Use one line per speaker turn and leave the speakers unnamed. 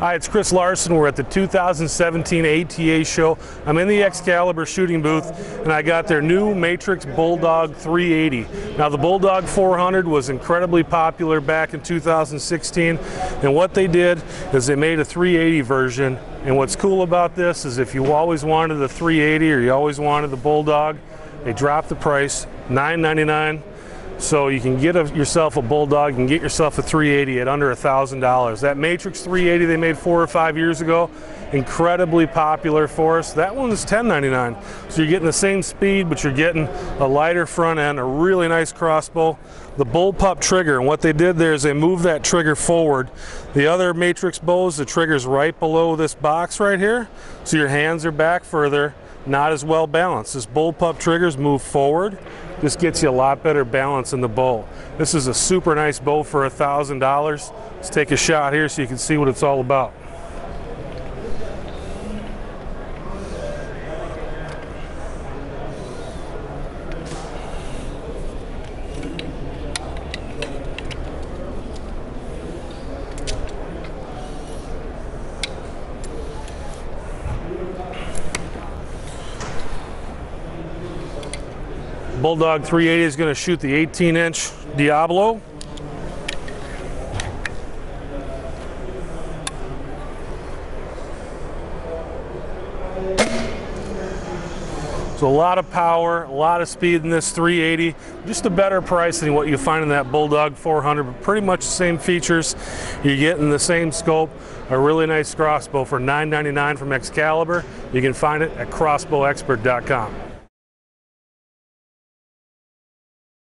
Hi, it's Chris Larson. We're at the 2017 ATA show. I'm in the Excalibur shooting booth and I got their new Matrix Bulldog 380. Now the Bulldog 400 was incredibly popular back in 2016 and what they did is they made a 380 version and what's cool about this is if you always wanted the 380 or you always wanted the Bulldog, they dropped the price, $9.99 so you can get a, yourself a Bulldog, can get yourself a 380 at under $1,000. That Matrix 380 they made four or five years ago, incredibly popular for us. That one's $10.99. So you're getting the same speed, but you're getting a lighter front end, a really nice crossbow. The bullpup trigger, and what they did there is they moved that trigger forward. The other Matrix bows, the trigger's right below this box right here, so your hands are back further not as well balanced. This bullpup triggers move forward. This gets you a lot better balance in the bow. This is a super nice bow for a $1,000. Let's take a shot here so you can see what it's all about. Bulldog 380 is going to shoot the 18 inch Diablo. So a lot of power, a lot of speed in this 380, just a better price than what you find in that Bulldog 400, but pretty much the same features. You're getting the same scope, a really nice crossbow for $9.99 from Excalibur. You can find it at crossbowexpert.com.